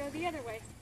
go the other way.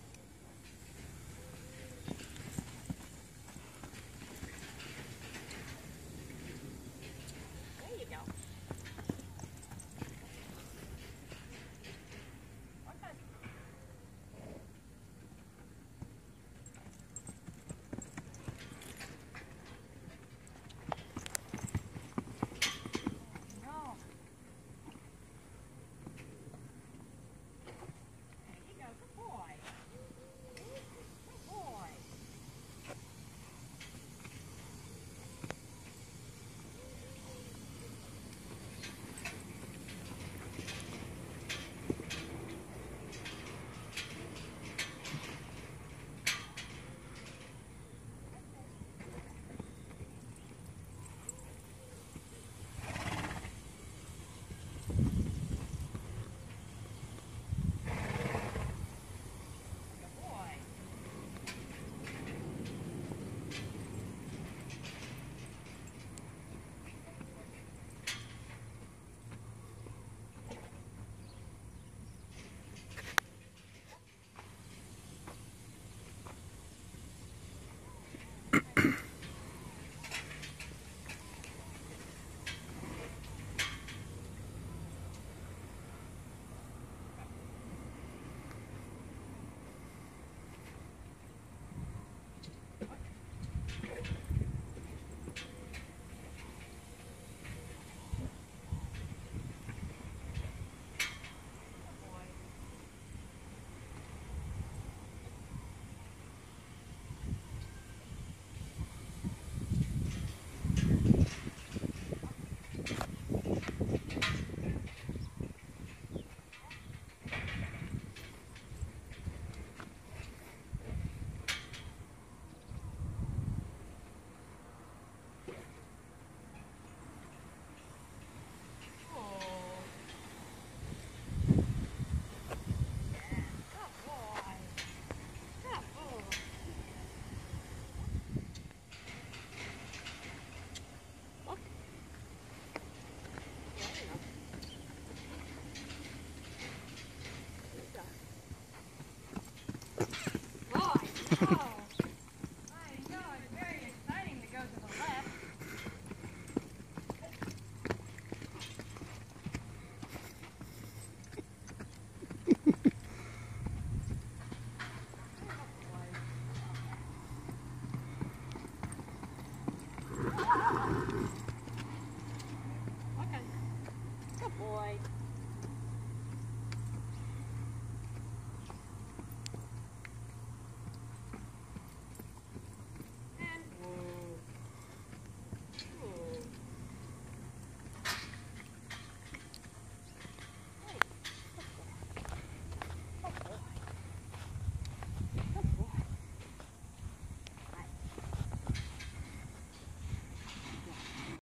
Boy. Oh.